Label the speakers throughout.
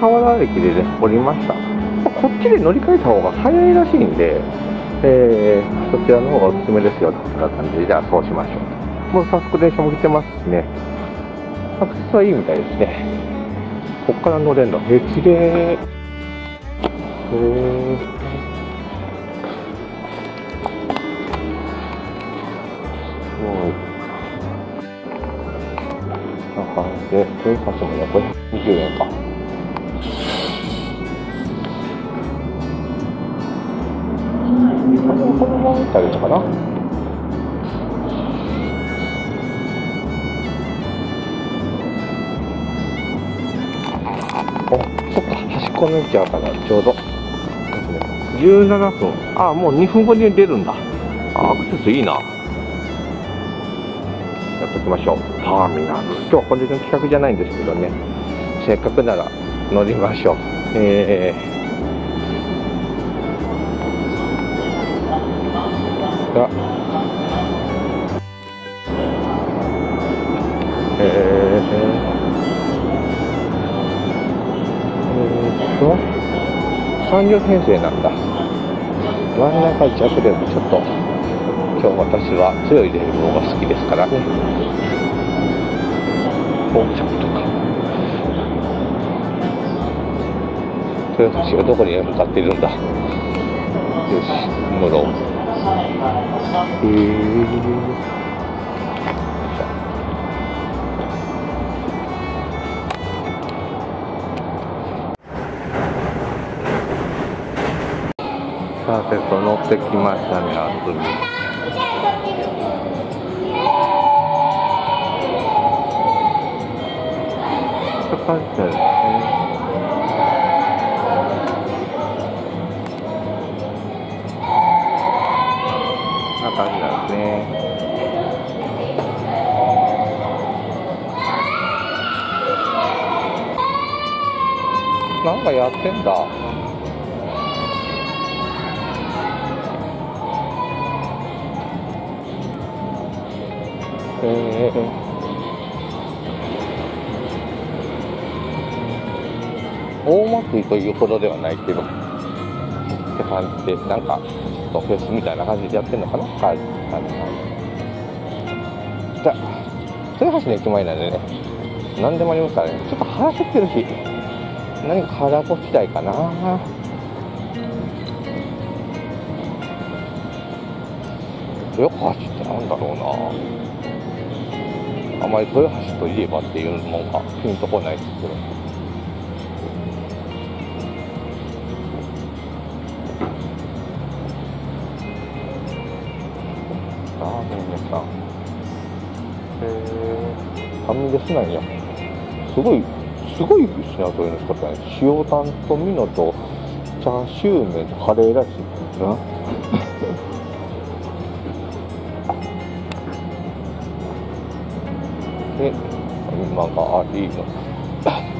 Speaker 1: 河原駅でね、降りました。こっちで乗り換えた方が早いらしいんで、えー、そちらの方がおすすめですよ、という感じで、じゃあそうしましょう。もう早速電車も来てますしね。アクセスはいいみたいですね。こっから乗れるの。えー、綺麗。へー。すごい。な感じで、警察もね、これ20円か。たらいいのかなお、そっか、端っこの位置あるから、ちょうど。17分。あ、もう2分後に出るんだ。あ、アクセスいいな。やっときましょう。ターミナル。今日はこれの企画じゃないんですけどね。せっかくなら乗りましょう。えーが、えー、えー、っと、3両編成なんだ。真ん中弱でもちょっと、今日私は強いレールの方が好きですからね。到着とか。豊橋がどこに向かっているんだ。よし、乗ろう。へえさてと乗ってきましたね、あつみ。感じですですね。なんかやってんだ。えー大祭りというほどではないけど、って感じで、なんか、とフェスみたいな感じでやってんのかな？感じ感じじゃあ、豊橋の駅前なんでね、何でもありますからね、ちょっと腹減ってるし、何か腹ごきたいかな。豊橋ってなんだろうな。あまり豊橋といえばっていうもんがピンとこないですけど。ラーメン屋さん。へえ。ファミレスなんや。すごい、すごい品揃えの仕方ね。塩タンとミノとチャーシュー麺とカレーライスな。で、今がありの。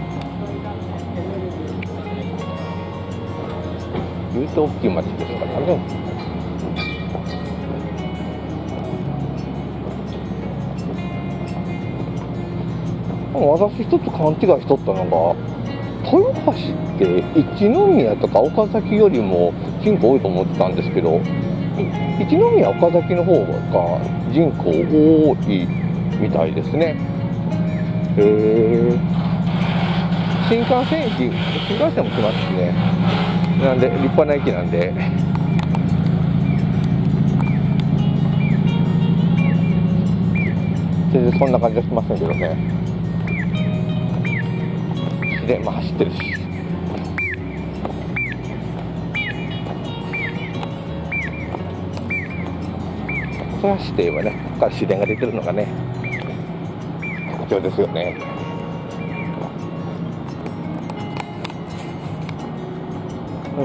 Speaker 1: 言うと大きい町ですからね。私一つ勘違いしとったのが豊橋って一宮とか岡崎よりも人口多いと思ってたんですけど一宮岡崎の方が人口多いみたいですね。へえ新幹線駅新幹線も来ますしね。なんで立派な駅なんで。全然そんな感じはしませんけどね。自然も走ってるし。それはして言えばねここから自然が出てるのがね特徴ですよね。う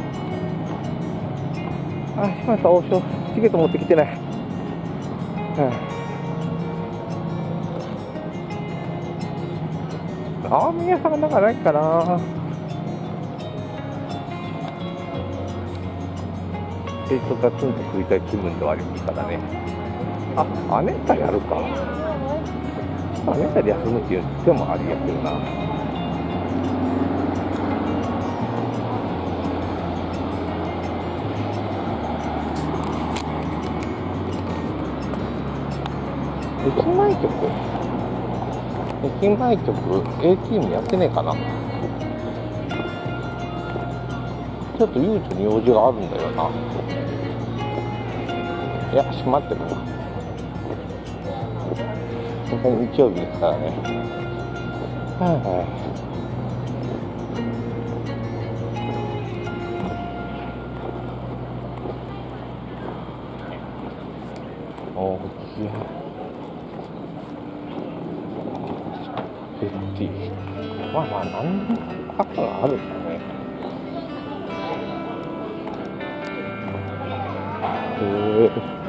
Speaker 1: ん。あしまった王将チケット持ってきてない。うん。青宮さんなんかないかな。成長ガツンと食いたい気分ではありますからね。あアネッタやるか。アネッタで休むっていう手もありやけどな。駅前とこ。駅前局？A チームやってねえかな。ちょっと悠長に用事があるんだよな。いや閉まってるな日曜日ですからね。はいはい。大きいまあまあ何でも赤があるんだねへえ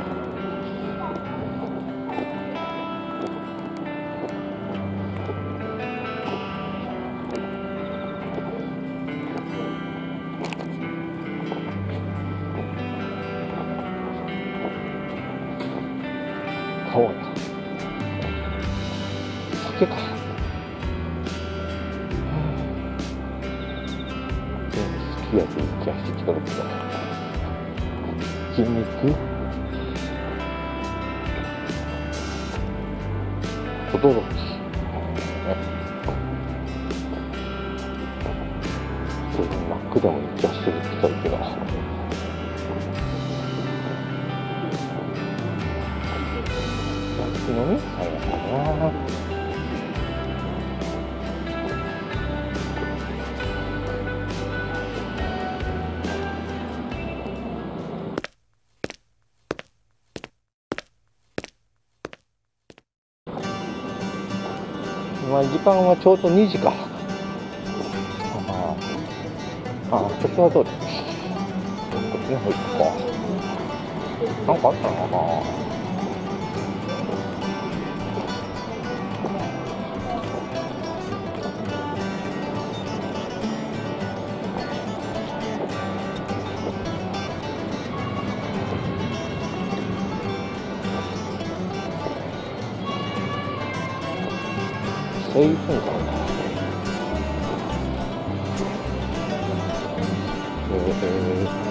Speaker 1: そうだ酒かに気がしてきた。けど筋肉驚きそういうマックでも気がしてきまあ、時間はちょうど2時か。ああ、こちらはどうです。こっちの方行くか。なんかあったのかな。そういうふうかな。えー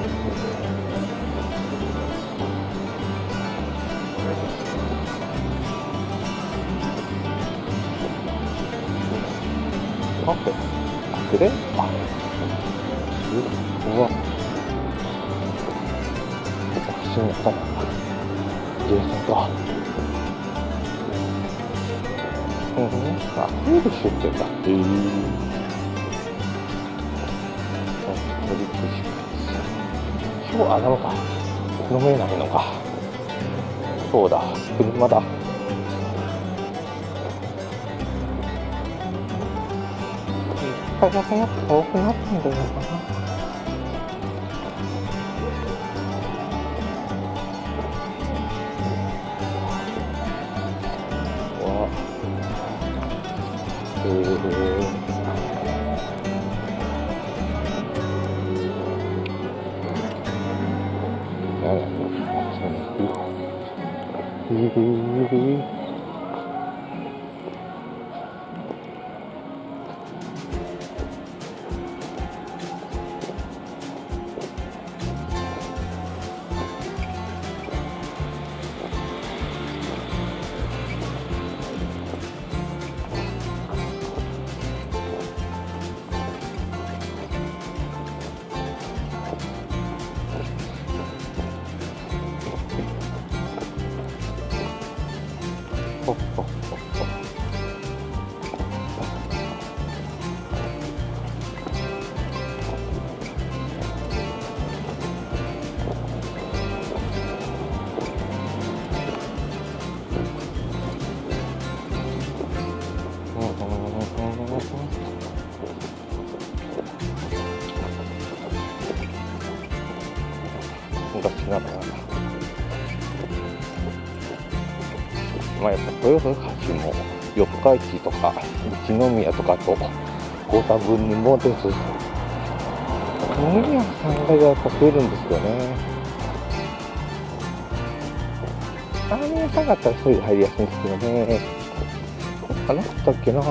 Speaker 1: カフェあ、であ、うわ。私の中だ。ジェイソンか。うん、あ、プールしてってんだ。へえー。トリックシ今日、あ、なのか。飲めないのか。そうだ、車だ。早く早く遠くなったんだよな。Saya langsung. 豊橋も四日市とか一宮とかとご多分にもです飲み屋さんがやっぱ増えるんですよね。ラーメン屋さんだったら一人で入りやすいんですけどね。どっかなかったっけな